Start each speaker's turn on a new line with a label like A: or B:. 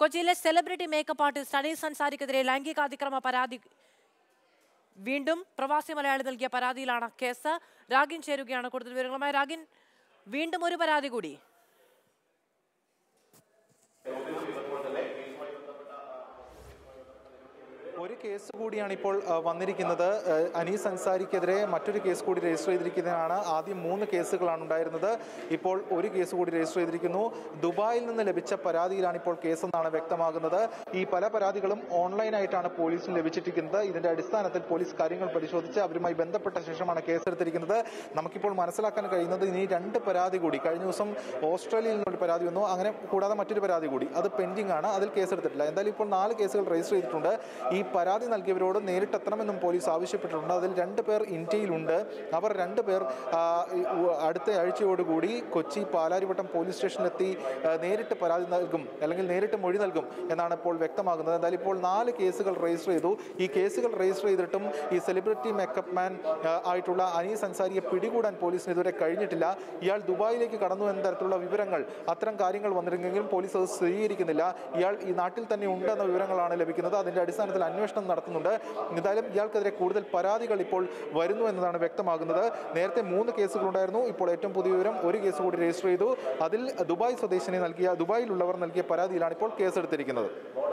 A: കൊച്ചിയിലെ celebrity makeup artist Anees അൻസാരിക്കെതിരെ ലൈംഗികാതിക്രമ പരാതി വീണ്ടും പ്രവാസി മലയാളി നൽകിയ പരാതിയിലാണ് കേസ്. രാഗിൻ ചേരുകയാണ് കൂടുതൽ വിവരങ്ങളുമായി. രാഗിൻ വീണ്ടും ഒരു പരാതി കൂടി.
B: ഒരു കേസ് കൂടിയാണ് ഇപ്പോൾ വന്നിരിക്കുന്നത്. അനീസ് അൻസാരിക്കെതിരെ മറ്റൊരു കേസ് കൂടി രജിസ്റ്റർ ചെയ്തിരിക്കുന്നതാണ്. ആദ്യം മൂന്ന് കേസുകളാണ് ഉണ്ടായിരുന്നത്. ഇപ്പോൾ ഒരു കേസ് കൂടി രജിസ്റ്റർ ചെയ്തിരിക്കുന്നു. ദുബായിൽ നിന്ന് ലഭിച്ച പരാതിയിലാണ് ഇപ്പോൾ കേസെന്നാണ് വ്യക്തമാകുന്നത്. ഈ പല പരാതികളും ഓൺലൈനായിട്ടാണ് പോലീസിന് ലഭിച്ചിരിക്കുന്നത്. ഇതിന്റെ അടിസ്ഥാനത്തിൽ പോലീസ് കാര്യങ്ങൾ പരിശോധിച്ച് അവരുമായി ബന്ധപ്പെട്ട ശേഷമാണ് കേസെടുത്തിരിക്കുന്നത്. നമുക്കിപ്പോൾ മനസ്സിലാക്കാൻ കഴിയുന്നത് ഇനി രണ്ട് പരാതി കൂടി. കഴിഞ്ഞ ദിവസം ഓസ്ട്രേലിയയിൽ നിന്നൊരു പരാതി വന്നു. അങ്ങനെ കൂടാതെ മറ്റൊരു പരാതി കൂടി. അത് പെൻഡിംഗ് ആണ് അതിൽ കേസെടുത്തിട്ടില്ല. എന്തായാലും ഇപ്പോൾ നാല് കേസുകൾ രജിസ്റ്റർ ചെയ്തിട്ടുണ്ട്. ഈ പരാതി നൽകിയവരോട് നേരിട്ടെത്തണമെന്നും പോലീസ് ആവശ്യപ്പെട്ടിട്ടുണ്ട്. അതിൽ രണ്ട് പേർ ഇന്ത്യയിലുണ്ട്. അവർ രണ്ട് പേർ അടുത്ത ആഴ്ചയോടുകൂടി കൊച്ചി പാലാരിവട്ടം പോലീസ് സ്റ്റേഷനിലെത്തി നേരിട്ട് പരാതി നൽകും അല്ലെങ്കിൽ നേരിട്ട് മൊഴി നൽകും എന്നാണ് ഇപ്പോൾ വ്യക്തമാകുന്നത്. എന്തായാലും ഇപ്പോൾ നാല് കേസുകൾ രജിസ്റ്റർ ചെയ്തു. ഈ കേസുകൾ രജിസ്റ്റർ ചെയ്തിട്ടും ഈ സെലിബ്രിറ്റി മേക്കപ്പ് മാൻ ആയിട്ടുള്ള അനീസ് അൻസാരിയെ പിടികൂടാൻ പോലീസിന് ഇതുവരെ കഴിഞ്ഞിട്ടില്ല. ഇയാൾ ദുബായിലേക്ക് കടന്നു എന്ന തരത്തിലുള്ള വിവരങ്ങൾ അത്തരം കാര്യങ്ങൾ വന്നിരുന്നെങ്കിലും പോലീസ് അത് സ്ഥിരീകരിക്കുന്നില്ല ഇയാൾ ഈ നാട്ടിൽ തന്നെ ഉണ്ടെന്ന വിവരങ്ങളാണ് ലഭിക്കുന്നത്. അതിന്റെ അടിസ്ഥാനത്തിൽ അന്വേഷണം നടത്തുന്നുണ്ട്. എന്തായാലും ഇയാൾക്കെതിരെ കൂടുതൽ പരാതികൾ ഇപ്പോൾ വരുന്നു എന്നതാണ് വ്യക്തമാകുന്നത്. നേരത്തെ മൂന്ന് കേസുകളുണ്ടായിരുന്നു ഇപ്പോൾ ഏറ്റവും പുതിയ വിവരം ഒരു കേസ് കൂടി രജിസ്റ്റർ ചെയ്തു. അതിൽ ദുബായ് സ്വദേശിനി നൽകിയ ദുബായിലുള്ളവർ നൽകിയ പരാതിയിലാണ് ഇപ്പോൾ കേസെടുത്തിരിക്കുന്നത്.